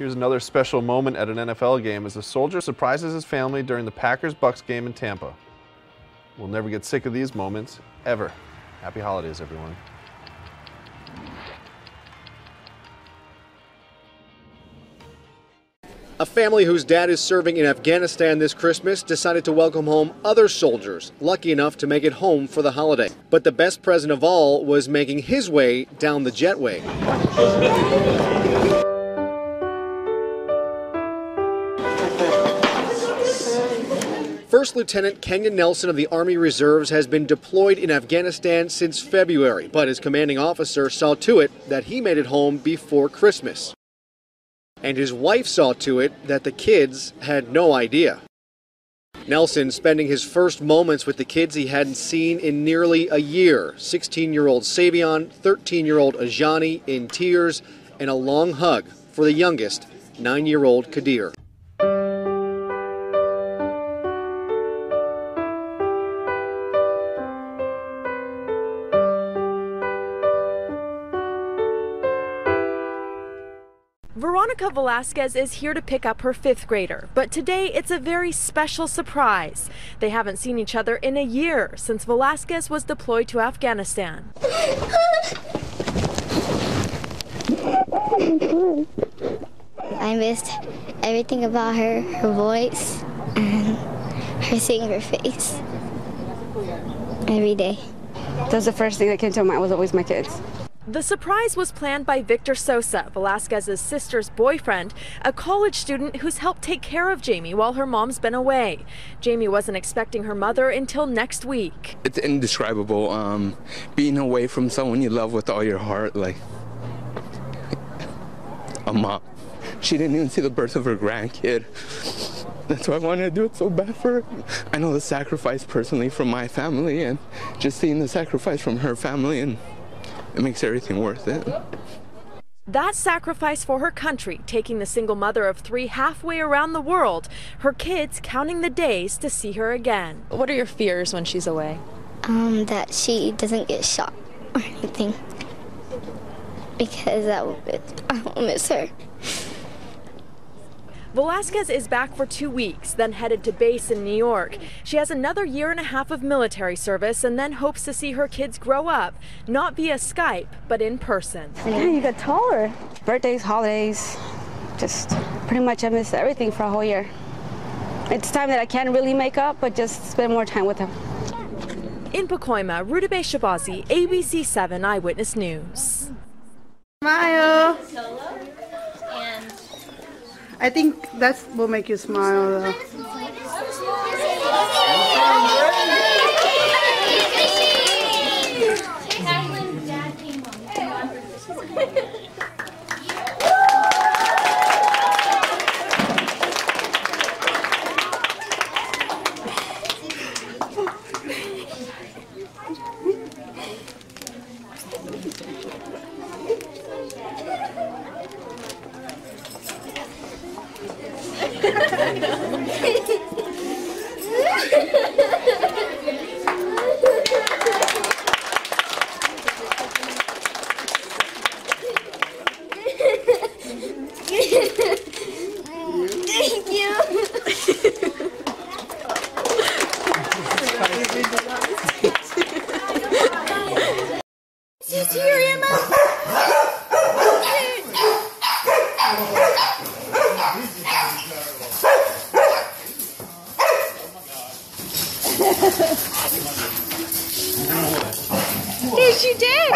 Here's another special moment at an NFL game as a soldier surprises his family during the Packers-Bucs game in Tampa. We'll never get sick of these moments, ever. Happy holidays, everyone. A family whose dad is serving in Afghanistan this Christmas decided to welcome home other soldiers, lucky enough to make it home for the holiday. But the best present of all was making his way down the jetway. First Lieutenant Kenyon Nelson of the Army Reserves has been deployed in Afghanistan since February, but his commanding officer saw to it that he made it home before Christmas. And his wife saw to it that the kids had no idea. Nelson spending his first moments with the kids he hadn't seen in nearly a year 16 year old Savion, 13 year old Ajani in tears, and a long hug for the youngest, 9 year old Kadir. Veronica Velasquez is here to pick up her fifth grader, but today it's a very special surprise. They haven't seen each other in a year since Velasquez was deployed to Afghanistan. I missed everything about her, her voice, and her seeing her face every day. That was the first thing that came to mind was always my kids. The surprise was planned by Victor Sosa, Velasquez's sister's boyfriend, a college student who's helped take care of Jamie while her mom's been away. Jamie wasn't expecting her mother until next week. It's indescribable. Um, being away from someone you love with all your heart, like a mom. She didn't even see the birth of her grandkid. That's why I wanted to do it so bad for her. I know the sacrifice personally from my family and just seeing the sacrifice from her family and it makes everything worth it. That sacrifice for her country, taking the single mother of three halfway around the world, her kids counting the days to see her again. What are your fears when she's away? Um, that she doesn't get shot or anything. Because I will, I will miss her. Velasquez is back for two weeks, then headed to base in New York. She has another year and a half of military service and then hopes to see her kids grow up, not via Skype, but in person. Yeah, you got taller. Birthdays, holidays, just pretty much I missed everything for a whole year. It's time that I can't really make up, but just spend more time with them. In Pacoima, Rudabeh Shahbazi, ABC 7 Eyewitness News. Smile. I think that will make you smile. Though. Thank you. Did you hear Emma? Here's your daddy.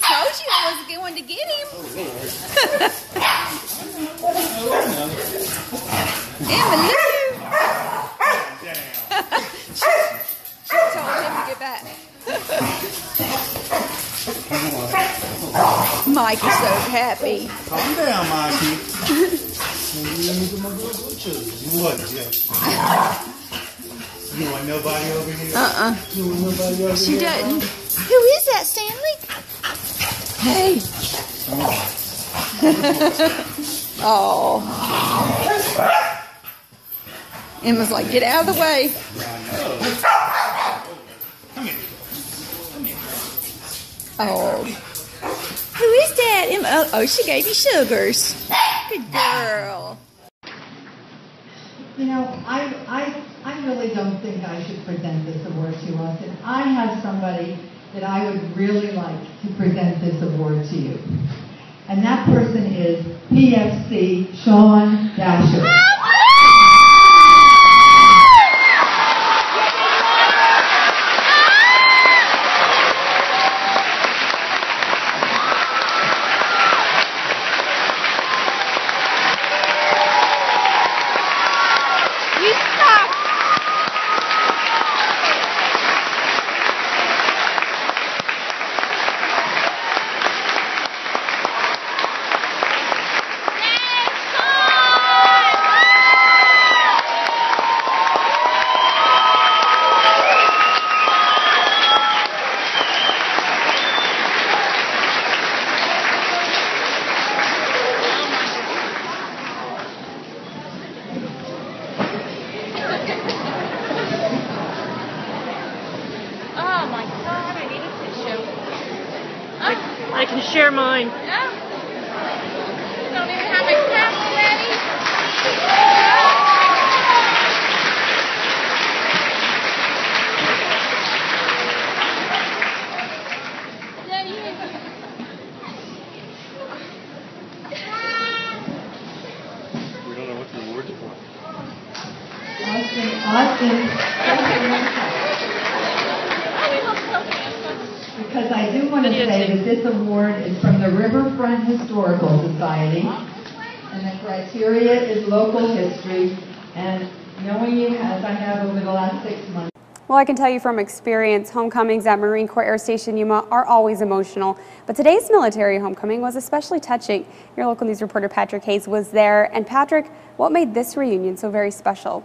Told you I wasn't going to get him. Lou. she, she told him to get back. Mike is so happy. Calm down, Mikey. what? You want nobody over here? Uh-uh. You want nobody over She here? doesn't. Who is that, Stanley? Hey. oh. Emma's like, get out of the way. Oh. Who is that? Emma. Oh, she gave you sugars. Good girl. You know, I, I, I really don't think I should present this award to us. And I have somebody that I would really like to present this award to you. And that person is PFC Sean Dasher. You stop. Oh my god, I need a tissue. I can share mine. Don't even have my towel ready. We don't know what the award's for. Austin, Austin. Because I do want to say that this award is from the Riverfront Historical Society. And the criteria is local history. And knowing you as I have over the last six months, Well, I can tell you from experience, homecomings at Marine Corps Air Station Yuma are always emotional. But today's military homecoming was especially touching. Your local news reporter Patrick Hayes was there. And Patrick, what made this reunion so very special?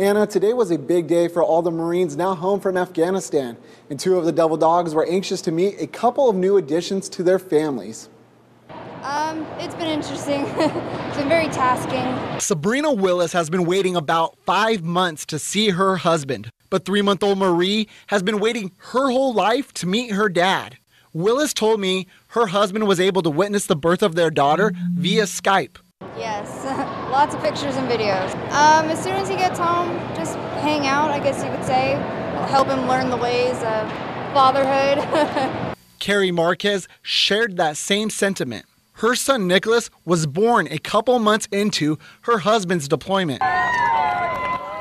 Anna, today was a big day for all the Marines now home from Afghanistan. And two of the Devil Dogs were anxious to meet a couple of new additions to their families. Um, it's been interesting. it's been very tasking. Sabrina Willis has been waiting about five months to see her husband, but three month old Marie has been waiting her whole life to meet her dad. Willis told me her husband was able to witness the birth of their daughter via Skype. Yes, lots of pictures and videos. Um, as soon as he gets home, just hang out, I guess you could say. Help him learn the ways of fatherhood. Carrie Marquez shared that same sentiment. Her son Nicholas was born a couple months into her husband's deployment.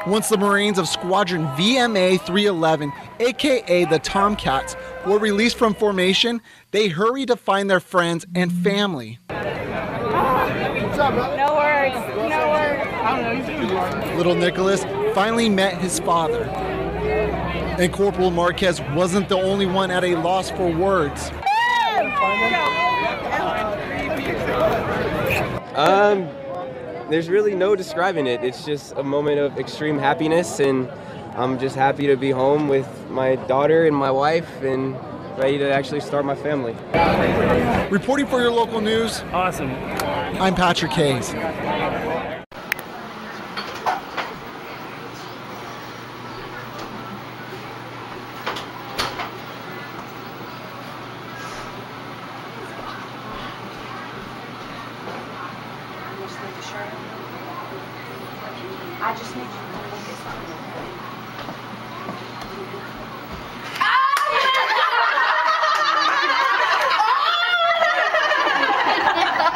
Once the Marines of Squadron VMA 311, aka the Tomcats, were released from formation, they hurried to find their friends and family. No words. No words. Little Nicholas finally met his father. And Corporal Marquez wasn't the only one at a loss for words. Um, there's really no describing it. It's just a moment of extreme happiness, and I'm just happy to be home with my daughter and my wife, and ready to actually start my family. Reporting for your local news. Awesome. I'm Patrick Hayes. I just need you Nobody has no idea. That's what I was squealing about, Mom. I knew I heard it. Oh, Red, you're a child.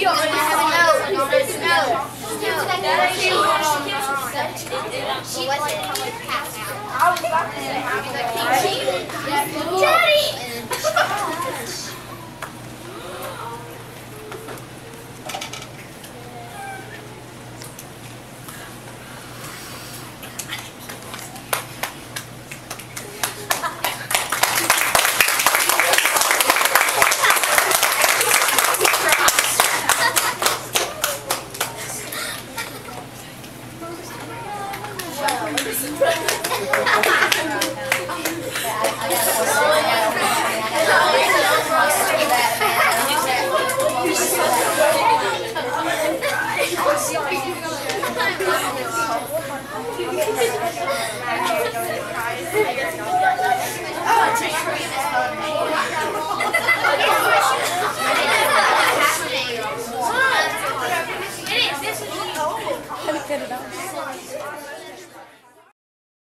you don't really no, no, no, No, no. She wasn't. I was about to say,